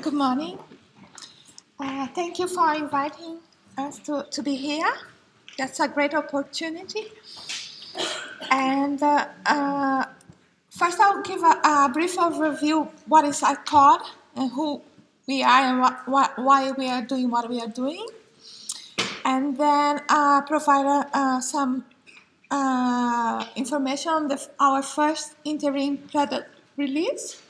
Good morning. Uh, thank you for inviting us to, to be here. That's a great opportunity. And uh, uh, first, I'll give a, a, brief overview what is IQuOD and who we are and why we are doing what we are doing. And then uh, provide uh, uh, some information on the, our first interim product release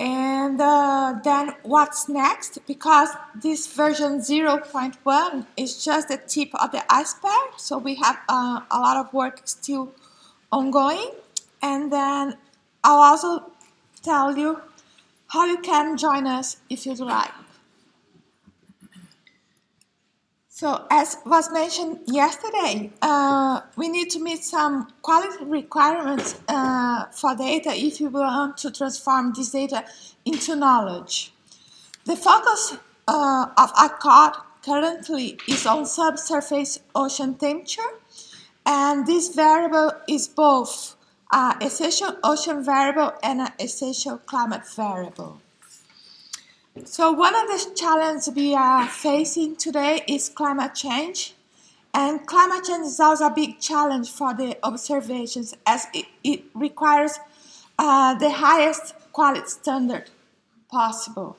and uh, then what's next? Because this version 0.1 is just the tip of the iceberg, so we have uh, a lot of work still ongoing. And then I'll also tell you how you can join us if you'd like. So as was mentioned yesterday, uh, we need to meet some quality requirements uh, for data if you want to transform this data into knowledge. The focus uh, of IQuOD currently is on subsurface ocean temperature, and this variable is both an essential ocean variable and an essential climate variable. So one of the challenges we are facing today is climate change. And climate change is also a big challenge for the observations as it, it requires uh, the highest quality standard possible.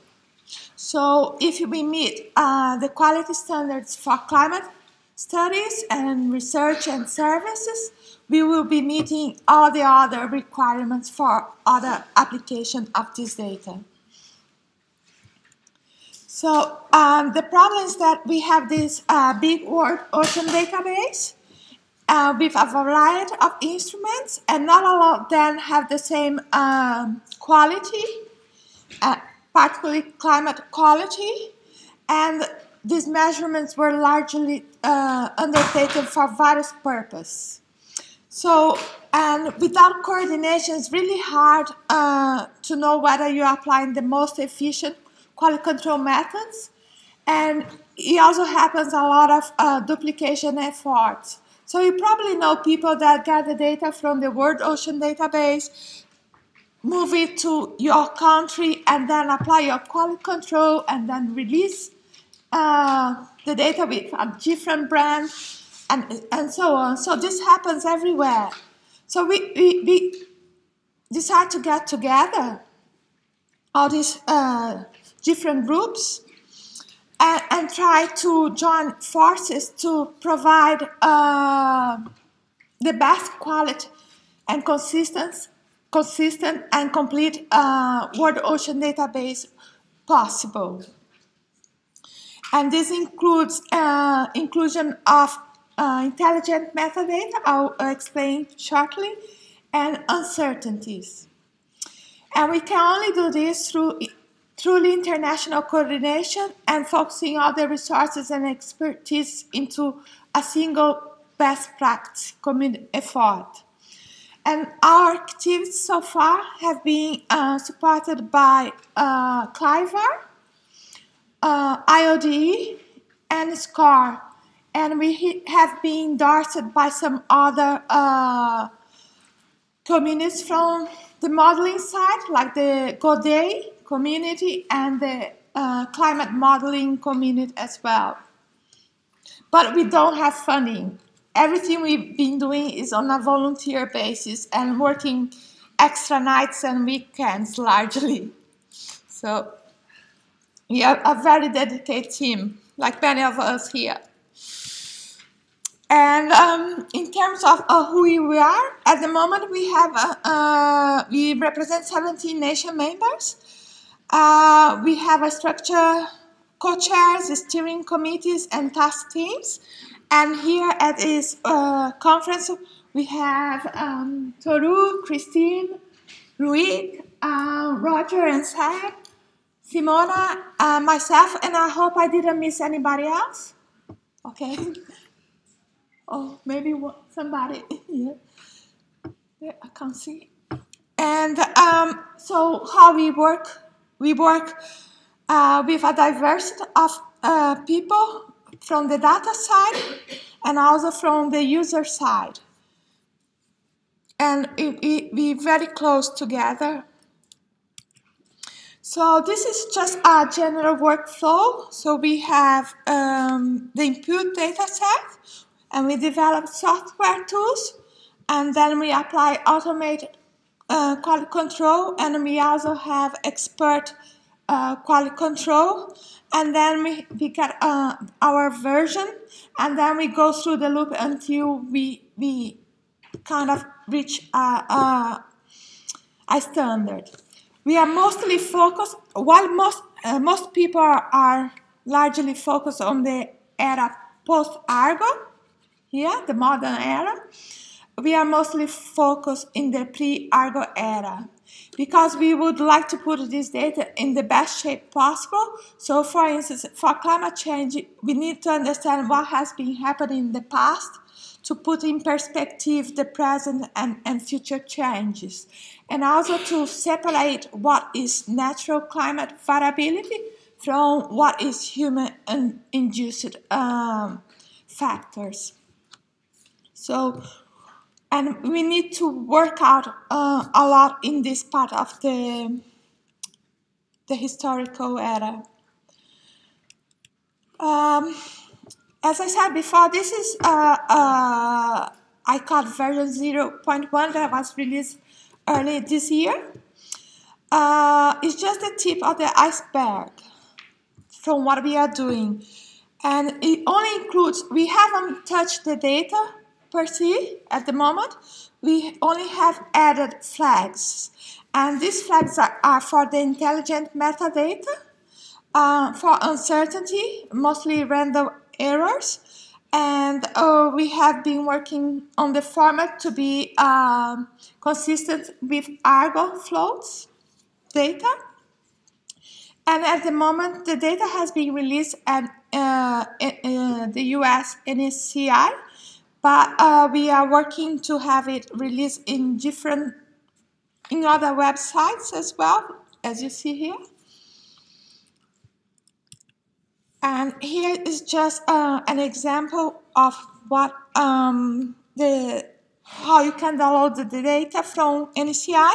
So if we meet uh, the quality standards for climate studies and research and services, we will be meeting all the other requirements for other application of this data. So um, the problem is that we have this uh, big world ocean database uh, with a variety of instruments, and not all of them have the same um, quality, uh, particularly climate quality, and these measurements were largely uh, undertaken for various purposes. So, and without coordination, it's really hard uh, to know whether you're applying the most efficient quality control methods. And it also happens a lot of uh, duplication efforts. So you probably know people that gather data from the World Ocean Database, move it to your country, and then apply your quality control, and then release uh, the data with a different brand, and, and so on. So this happens everywhere. So we, we, we decide to get together, all these uh, different groups and, and try to join forces to provide uh, the best quality and consistent, consistent and complete uh, world ocean database possible. And this includes uh, inclusion of uh, intelligent metadata, I'll explain shortly, and uncertainties. And we can only do this through truly international coordination and focusing all the resources and expertise into a single best practice community effort. And our activities so far have been uh, supported by uh, CLIVAR, uh, and SCAR. And we have been endorsed by some other uh, communities from the modeling side, like the GODAE, community and the uh, climate modeling community as well. But we don't have funding. Everything we've been doing is on a volunteer basis and working extra nights and weekends largely. So we are a very dedicated team, like many of us here. And um, in terms of uh, who we are, at the moment we have uh, uh, we represent 17 nation members, uh, we have a structure, co-chairs, steering committees, and task teams. And here at this uh, conference, we have um, Toru, Christine, Ruik, uh, Roger, and Sam, Simona, uh, myself, and I hope I didn't miss anybody else. Okay. oh, maybe somebody here. Yeah, I can't see. And um, so, how we work we work uh, with a diversity of uh, people from the data side and also from the user side. And we, we, we very close together. So this is just a general workflow. So we have um, the input data set and we develop software tools and then we apply automated uh, quality control and we also have expert uh, quality control and then we, we get uh, our version and then we go through the loop until we, we kind of reach a, a, standard. We are mostly focused, while most, uh, most people are largely focused on the era post-Argo, yeah, the modern era, we are mostly focused in the pre-Argo era because we would like to put this data in the best shape possible. So for instance, for climate change, we need to understand what has been happening in the past to put in perspective the present and, and future changes, and also to separate what is natural climate variability from what is human-induced um, factors. So, and we need to work out uh, a lot in this part of the the historical era. Um, as I said before, this is uh, uh, version 0.1 that was released early this year. Uh, it's just the tip of the iceberg from what we are doing. And it only includes, we haven't touched the data per se at the moment. We only have added flags. And these flags are, are for the intelligent metadata, uh, for uncertainty, mostly random errors. And uh, we have been working on the format to be um, consistent with Argo floats data. And at the moment, the data has been released at uh, the US NCEI, but uh, we are working to have it released in different, in other websites as well, as you see here. And here is just uh, an example of what um, the how you can download the data from NCEI.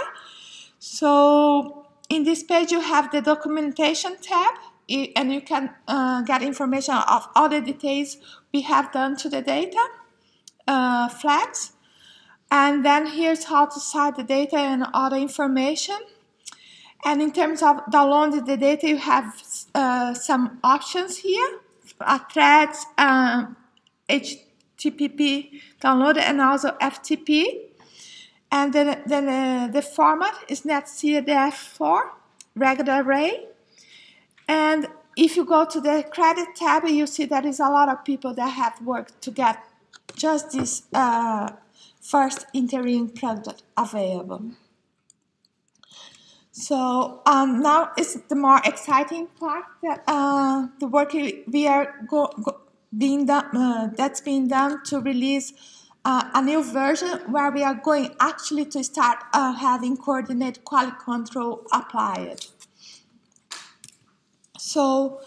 So in this page you have the documentation tab and you can uh, get information of all the details we have done to the data uh, flags. And then here's how to cite the data and other information. And in terms of downloading the data, you have uh, some options here, uh, THREDDS, um, HTTP download, and also FTP. And then, then uh, the format is netcdf4, regular array. And if you go to the credit tab, you see there is a lot of people that have worked to get just this uh, first interim product available. So um, now is the more exciting part that uh, the work we are go, go, being done uh, that's being done to release uh, a new version where we are going actually to start uh, having coordinate quality control applied. So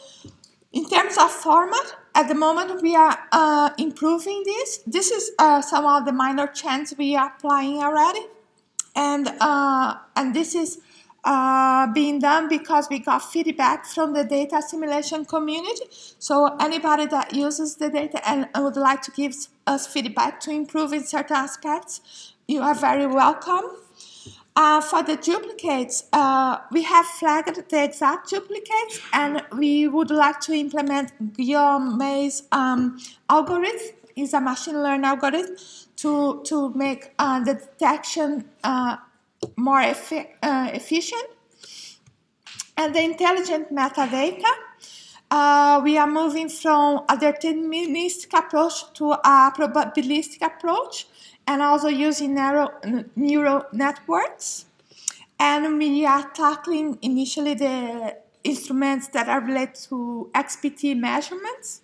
in terms of format, at the moment we are uh, improving this. This is uh, some of the minor changes we are applying already. And, and this is uh, being done because we got feedback from the data assimilation community. So anybody that uses the data and would like to give us feedback to improve in certain aspects, you are very welcome. Uh, for the duplicates, uh, we have flagged the exact duplicates and we would like to implement Guillaume Maze's um, algorithm, is a machine learning algorithm to, to make uh, the detection uh, more uh, efficient. And the intelligent metadata, uh, we are moving from a deterministic approach to a probabilistic approach and also using neural, networks. And we are tackling initially the instruments that are related to XBT measurements.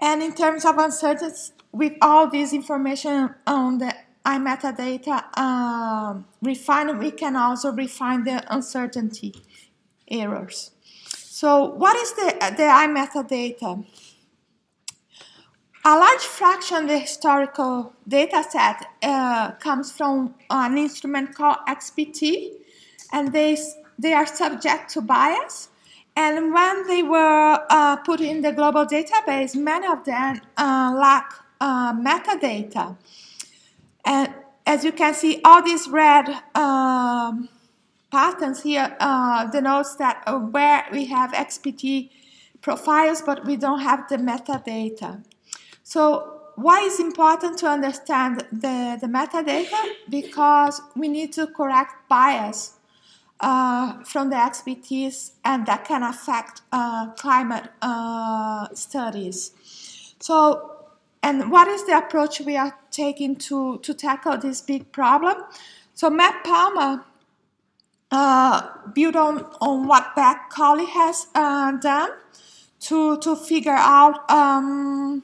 And in terms of uncertainty, with all this information on the iMetadata uh, refine, we can also refine the uncertainty errors. So what is the, the iMetadata? A large fraction of the historical data set uh, comes from an instrument called XBT, and this they are subject to bias. And when they were uh, put in the global database, many of them uh, lack uh, metadata. And as you can see, all these red um, patterns here uh, denotes that uh, where we have XBT profiles, but we don't have the metadata. So why is important to understand the, the metadata? Because we need to correct bias uh, from the XBTs and that can affect uh, climate uh, studies. So, and what is the approach we are taking to, to tackle this big problem? So Matt Palmer uh, built on, on what Beck Cowley has uh, done to, to figure out um,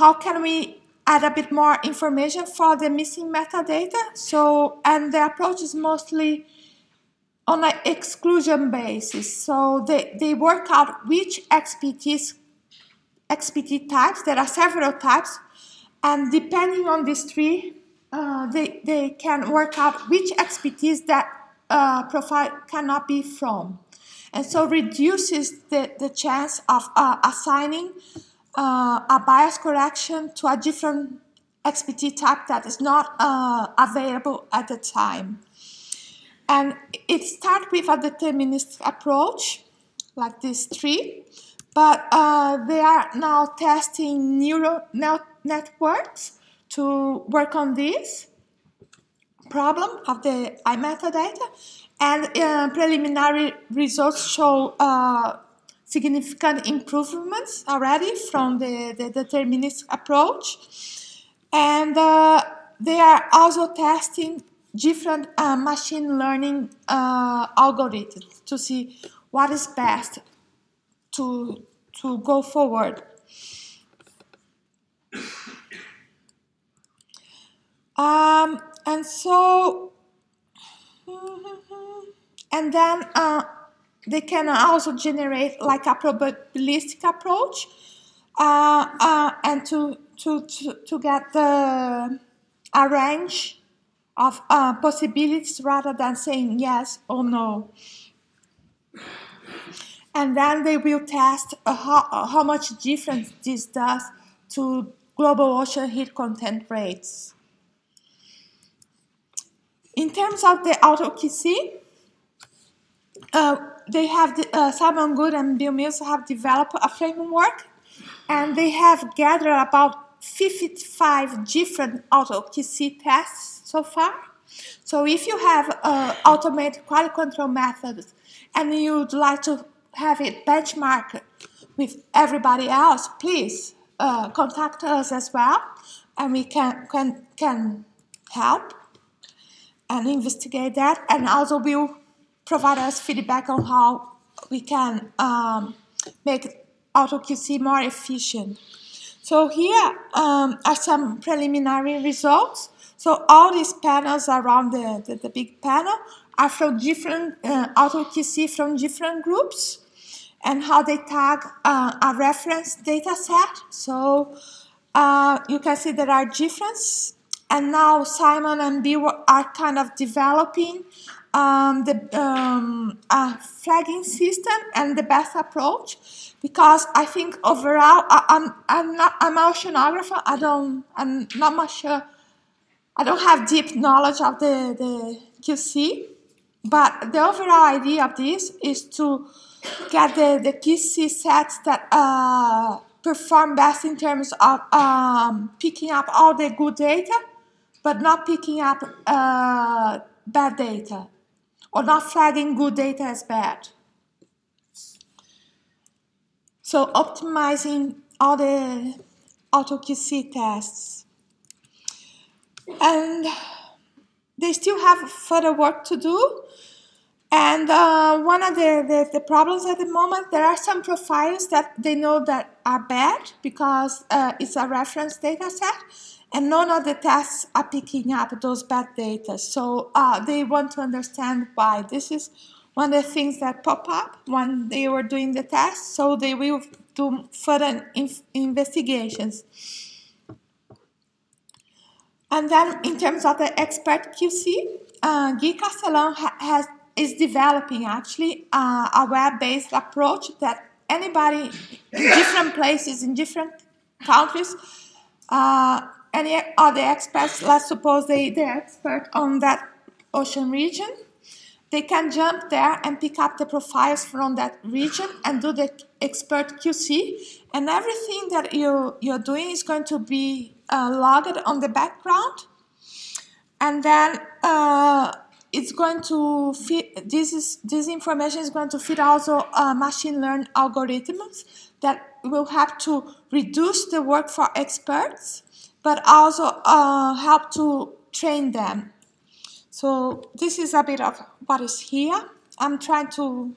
how can we add a bit more information for the missing metadata. So, and the approach is mostly on an exclusion basis. So they, they work out which XBTs, XBT types, there are several types, and depending on these three, uh, they, they can work out which XBTs that uh, profile cannot be from. And so reduces the, the chance of uh, assigning uh, a bias correction to a different XBT type that is not uh, available at the time. And it starts with a deterministic approach, like these three, but uh, they are now testing neural net networks to work on this problem of the iMetadata, and uh, preliminary results show uh, significant improvements already from the, the deterministic approach. And uh, they are also testing different uh, machine learning uh, algorithms to see what is best to, to go forward. Um, and so, and then uh, they can also generate like a probabilistic approach uh, uh, and to, to, to, to get the, a range of uh, possibilities rather than saying yes or no. And then they will test how, how much difference this does to global ocean heat content rates. In terms of the AutoQC, uh, they have the, uh, Simon Good and Bill Mills have developed a framework, and they have gathered about 55 different AutoQC tests so far. So if you have uh, automated quality control methods and you'd like to have it benchmarked with everybody else, please uh, contact us as well, and we can can can help and investigate that, and also we'll provide us feedback on how we can um, make AutoQC more efficient. So here um, are some preliminary results. So all these panels around the, the, the big panel are from different uh, AutoQC from different groups and how they tag uh, a reference data set. So uh, you can see there are differences and now Simon and Bill are kind of developing um, the um, flagging system and the best approach because I think overall I, am I'm, I'm not I'm a oceanographer. I don't I'm not much sure I don't have deep knowledge of the, the QC but the overall idea of this is to get the, the QC sets that uh, perform best in terms of um, picking up all the good data but not picking up uh, bad data or not flagging good data as bad. So optimizing all the AutoQC tests. And they still have further work to do. And uh, one of the, the, the, problems at the moment, there are some profiles that they know that are bad because uh, it's a reference data set and none of the tests are picking up those bad data. So uh, they want to understand why. This is one of the things that pop up when they were doing the test. So they will do further investigations. And then in terms of the expert QC, uh, Guy Castelão ha has is developing actually uh, a web-based approach that anybody in different places, in different countries, uh, any other experts, let's suppose they, they're expert on that ocean region, they can jump there and pick up the profiles from that region and do the expert QC. And everything that you, you're doing is going to be uh, logged on the background. And then uh, it's going to fit, this, is, this information is going to fit also uh, machine learning algorithms that will have to reduce the work for experts, but also uh, help to train them. So this is a bit of what is here. I'm trying to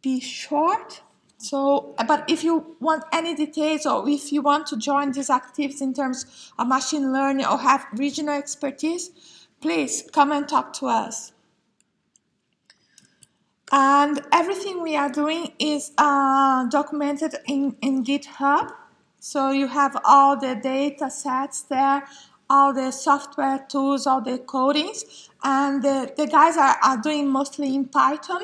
be short. So, but if you want any details or if you want to join these activities in terms of machine learning or have regional expertise, please come and talk to us. And everything we are doing is uh, documented in, in GitHub. So you have all the data sets there, all the software tools, all the codings. And the, the guys are, are doing mostly in Python.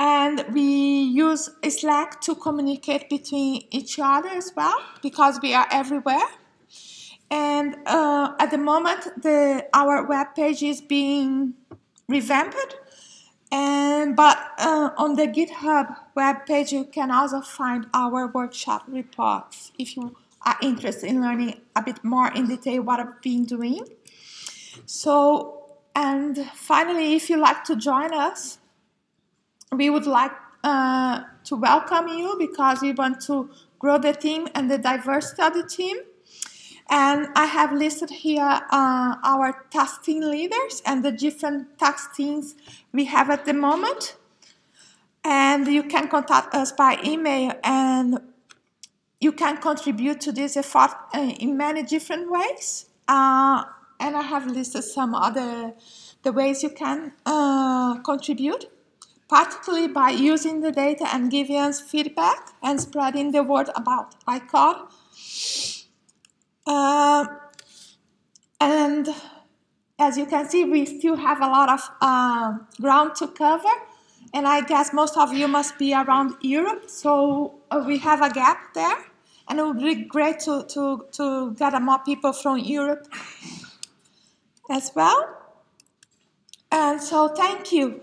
And we use Slack to communicate between each other as well because we are everywhere. And uh, at the moment, the, our web page is being revamped. And but uh, on the GitHub web page, you can also find our workshop reports if you are interested in learning a bit more in detail what I've been doing. So, and finally, if you like to join us, we would like uh, to welcome you because we want to grow the team and the diversity of the team. And I have listed here uh, our task team leaders and the different task teams we have at the moment. And you can contact us by email and you can contribute to this effort uh, in many different ways. Uh, and I have listed some other the ways you can uh, contribute, particularly by using the data and giving us feedback and spreading the word about IQuOD. Uh, and as you can see, we still have a lot of uh, ground to cover. And I guess most of you must be around Europe, so uh, we have a gap there. And it would be great to, to, to gather more people from Europe as well. And so thank you.